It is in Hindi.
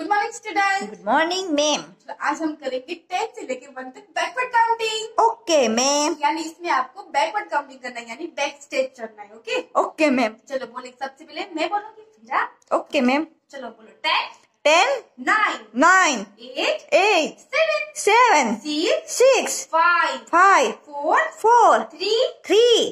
Good morning student good morning ma'am आज हम करेंगे टेन से लेके वन तक बैकवर्ड काउंटिंग ओके मैम यानी इसमें आपको बैकवर्ड काउंटिंग करना है यानी बैक स्टेज चढ़ना है ओके ओके मैम चलो बोले सबसे पहले मैं बोलूँगी फिर। आप ओके मैम चलो बोलो ten ten nine nine eight eight seven seven six six five five four four three three